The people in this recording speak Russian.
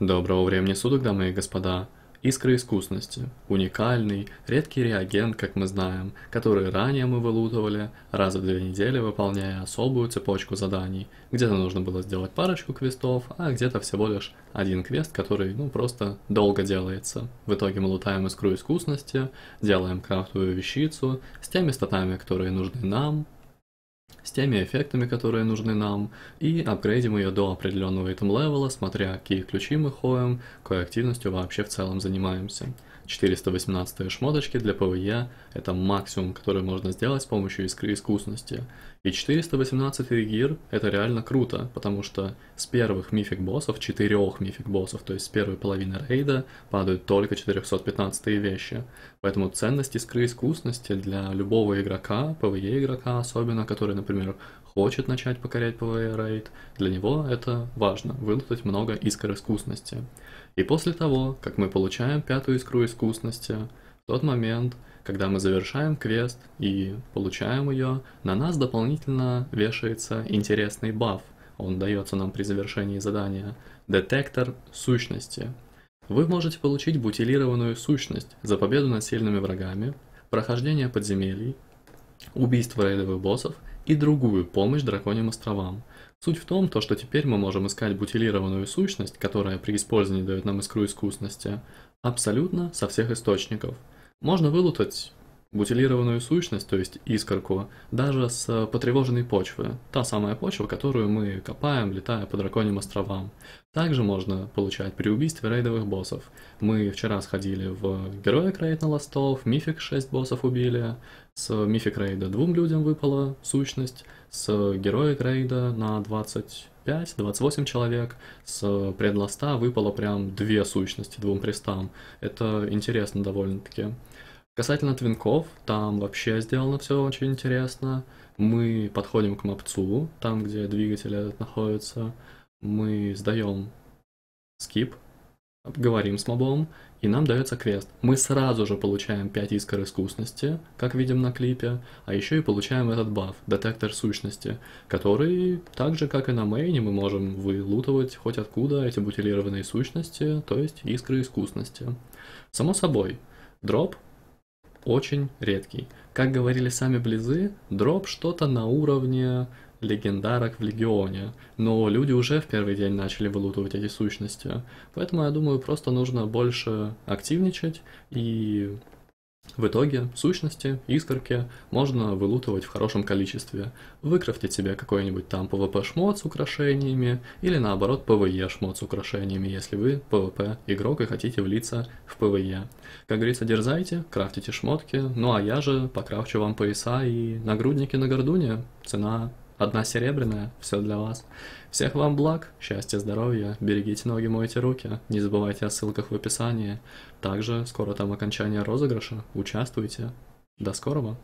Доброго времени суток, дамы и господа. Искра искусности. Уникальный, редкий реагент, как мы знаем, который ранее мы вылутывали, раз в две недели выполняя особую цепочку заданий. Где-то нужно было сделать парочку квестов, а где-то всего лишь один квест, который, ну, просто долго делается. В итоге мы лутаем искру искусности, делаем крафтовую вещицу с теми статами, которые нужны нам, с теми эффектами, которые нужны нам, и апгрейдим ее до определенного item level'а, смотря какие ключи мы ходим, какой активностью вообще в целом занимаемся. 418 шмоточки для PvE – это максимум, который можно сделать с помощью искры искусности. И 418 gear – это реально круто, потому что с первых mythic боссов, четырех mythic боссов, то есть с первой половины рейда, падают только 415 вещи. Поэтому ценность искры искусности для любого игрока, PvE игрока особенно, который, например, хочет начать покорять PvE рейд, для него это важно, вылутать много искр искусности. И после того, как мы получаем пятую искру искусности, в тот момент, когда мы завершаем квест и получаем ее, на нас дополнительно вешается интересный баф. Он дается нам при завершении задания. Детектор сущности. Вы можете получить бутилированную сущность за победу над сильными врагами, прохождение подземелий, убийство рейдовых боссов и другую помощь драконьим островам. Суть в том, то, что теперь мы можем искать бутилированную сущность, которая при использовании дает нам искру искусности, абсолютно со всех источников. Можно вылутать бутилированную сущность, то есть искорку, даже с потревоженной почвы. Та самая почва, которую мы копаем, летая по драконьим островам. Также можно получать при убийстве рейдовых боссов. Мы вчера сходили в Героя Рейд на ластов, Мифик 6 боссов убили, с Мифик Рейда двум людям выпала сущность, с Героя Рейда на 25-28 человек, с предласта выпало прям две сущности двум престам. Это интересно довольно-таки. Касательно твинков, там вообще сделано все очень интересно. Мы подходим к мапцу, там, где двигатель этот находится. Мы сдаем скип, говорим с мобом, и нам дается квест. Мы сразу же получаем 5 искр искусности, как видим на клипе, а еще и получаем этот баф, детектор сущности, который, так же как и на мейне, мы можем вылутывать хоть откуда эти бутилированные сущности, то есть искры искусности. Само собой, дроп очень редкий. Как говорили сами Близы, дроп что-то на уровне легендарок в Легионе, но люди уже в первый день начали вылутывать эти сущности. Поэтому, я думаю, просто нужно больше активничать и в итоге сущности, искорки можно вылутывать в хорошем количестве. Выкрафтить себе какой-нибудь там PvP шмот с украшениями, или наоборот PvE шмот с украшениями, если вы PvP игрок и хотите влиться в PvE. Как говорится, дерзайте, крафтите шмотки, ну а я же покрафчу вам пояса и нагрудники на гордуне. Цена одна серебряная, все для вас. Всех вам благ, счастья, здоровья, берегите ноги, мойте руки, не забывайте о ссылках в описании. Также скоро там окончание розыгрыша, участвуйте. До скорого!